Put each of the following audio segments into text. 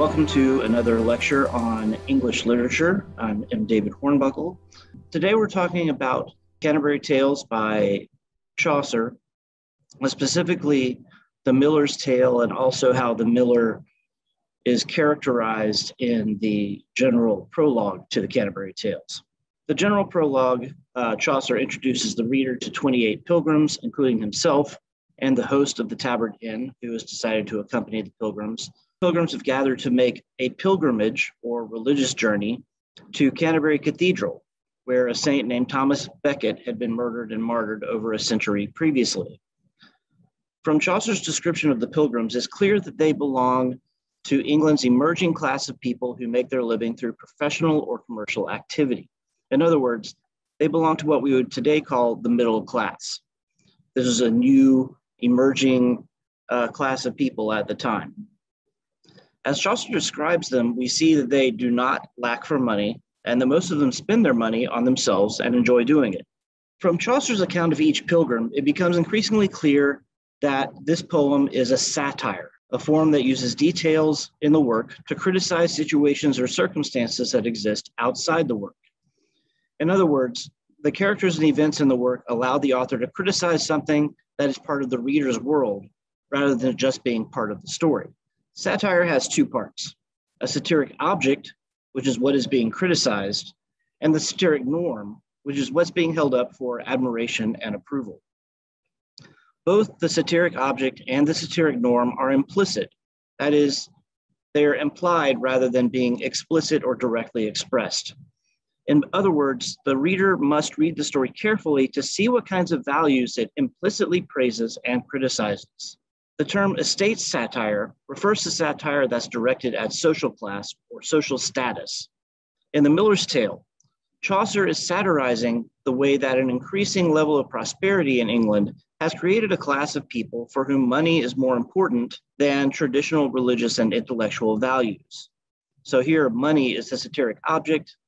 Welcome to another lecture on English literature. I'm, David Hornbuckle. Today we're talking about Canterbury Tales by Chaucer, specifically the Miller's Tale and also how the Miller is characterized in the general prologue to the Canterbury Tales. The general prologue, uh, Chaucer introduces the reader to 28 pilgrims, including himself and the host of the Tabard Inn, who has decided to accompany the pilgrims pilgrims have gathered to make a pilgrimage or religious journey to Canterbury Cathedral, where a saint named Thomas Becket had been murdered and martyred over a century previously. From Chaucer's description of the pilgrims, it's clear that they belong to England's emerging class of people who make their living through professional or commercial activity. In other words, they belong to what we would today call the middle class. This is a new emerging uh, class of people at the time. As Chaucer describes them, we see that they do not lack for money and that most of them spend their money on themselves and enjoy doing it. From Chaucer's account of each pilgrim, it becomes increasingly clear that this poem is a satire, a form that uses details in the work to criticize situations or circumstances that exist outside the work. In other words, the characters and events in the work allow the author to criticize something that is part of the reader's world rather than just being part of the story. Satire has two parts a satiric object, which is what is being criticized, and the satiric norm, which is what's being held up for admiration and approval. Both the satiric object and the satiric norm are implicit, that is, they are implied rather than being explicit or directly expressed. In other words, the reader must read the story carefully to see what kinds of values it implicitly praises and criticizes. The term estate satire refers to satire that's directed at social class or social status. In The Miller's Tale, Chaucer is satirizing the way that an increasing level of prosperity in England has created a class of people for whom money is more important than traditional religious and intellectual values. So here, money is the satiric object,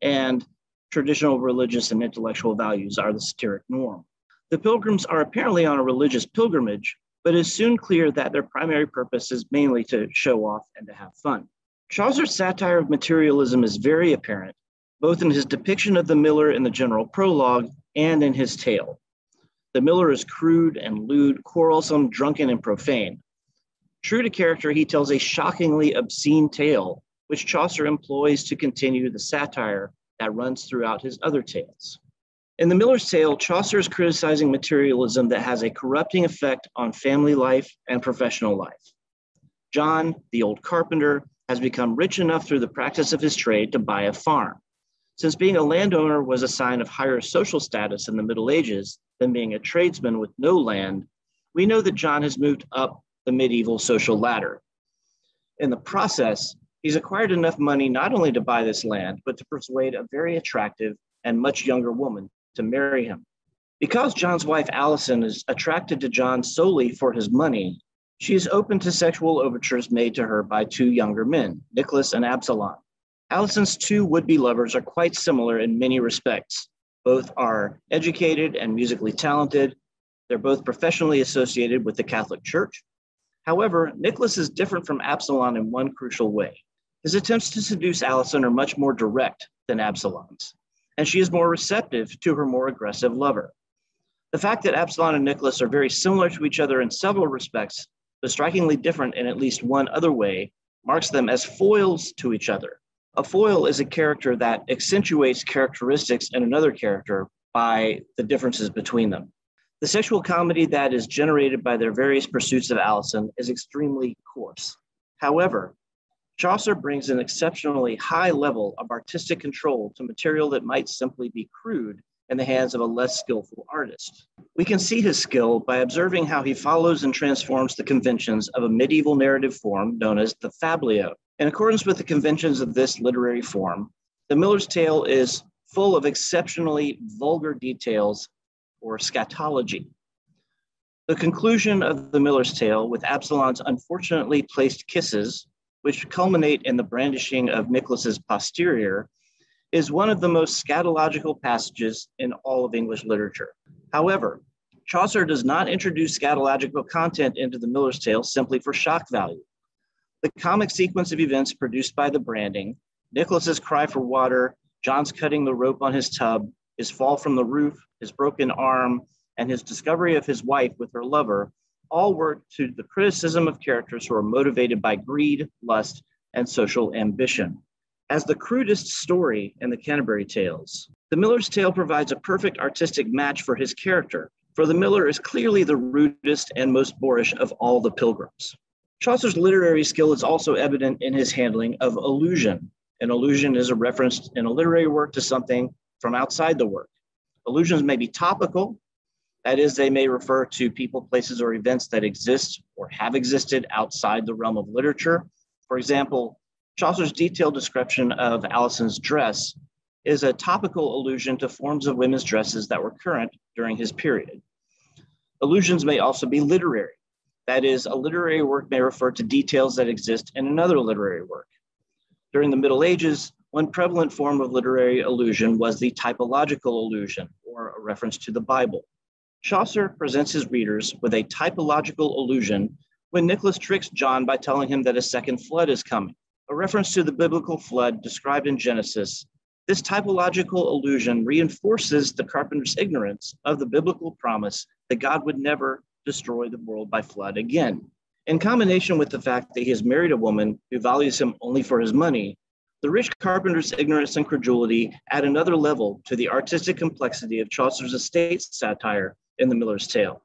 and traditional religious and intellectual values are the satiric norm. The pilgrims are apparently on a religious pilgrimage, but it's soon clear that their primary purpose is mainly to show off and to have fun. Chaucer's satire of materialism is very apparent, both in his depiction of the miller in the general prologue and in his tale. The miller is crude and lewd, quarrelsome, drunken, and profane. True to character, he tells a shockingly obscene tale, which Chaucer employs to continue the satire that runs throughout his other tales. In The Miller's Tale, Chaucer is criticizing materialism that has a corrupting effect on family life and professional life. John, the old carpenter, has become rich enough through the practice of his trade to buy a farm. Since being a landowner was a sign of higher social status in the Middle Ages than being a tradesman with no land, we know that John has moved up the medieval social ladder. In the process, he's acquired enough money not only to buy this land, but to persuade a very attractive and much younger woman to marry him. Because John's wife Allison is attracted to John solely for his money, she is open to sexual overtures made to her by two younger men, Nicholas and Absalom. Allison's two would be lovers are quite similar in many respects. Both are educated and musically talented. They're both professionally associated with the Catholic Church. However, Nicholas is different from Absalom in one crucial way. His attempts to seduce Allison are much more direct than Absalom's and she is more receptive to her more aggressive lover. The fact that Absalom and Nicholas are very similar to each other in several respects, but strikingly different in at least one other way, marks them as foils to each other. A foil is a character that accentuates characteristics in another character by the differences between them. The sexual comedy that is generated by their various pursuits of Allison is extremely coarse. However, Chaucer brings an exceptionally high level of artistic control to material that might simply be crude in the hands of a less skillful artist. We can see his skill by observing how he follows and transforms the conventions of a medieval narrative form known as the fabliau. In accordance with the conventions of this literary form, the Miller's Tale is full of exceptionally vulgar details or scatology. The conclusion of the Miller's Tale, with Absalom's unfortunately placed kisses, which culminate in the brandishing of Nicholas's posterior, is one of the most scatological passages in all of English literature. However, Chaucer does not introduce scatological content into the Miller's Tale simply for shock value. The comic sequence of events produced by the branding, Nicholas's cry for water, John's cutting the rope on his tub, his fall from the roof, his broken arm, and his discovery of his wife with her lover all work to the criticism of characters who are motivated by greed, lust, and social ambition. As the crudest story in the Canterbury Tales, The Miller's Tale provides a perfect artistic match for his character, for the miller is clearly the rudest and most boorish of all the pilgrims. Chaucer's literary skill is also evident in his handling of allusion. An allusion is a reference in a literary work to something from outside the work. Allusions may be topical, that is, they may refer to people, places, or events that exist or have existed outside the realm of literature. For example, Chaucer's detailed description of Alison's dress is a topical allusion to forms of women's dresses that were current during his period. Allusions may also be literary. That is, a literary work may refer to details that exist in another literary work. During the Middle Ages, one prevalent form of literary allusion was the typological allusion, or a reference to the Bible. Chaucer presents his readers with a typological allusion when Nicholas tricks John by telling him that a second flood is coming, a reference to the biblical flood described in Genesis. This typological allusion reinforces the carpenter's ignorance of the biblical promise that God would never destroy the world by flood again. In combination with the fact that he has married a woman who values him only for his money, the rich carpenter's ignorance and credulity add another level to the artistic complexity of Chaucer's estate satire in The Miller's Tale.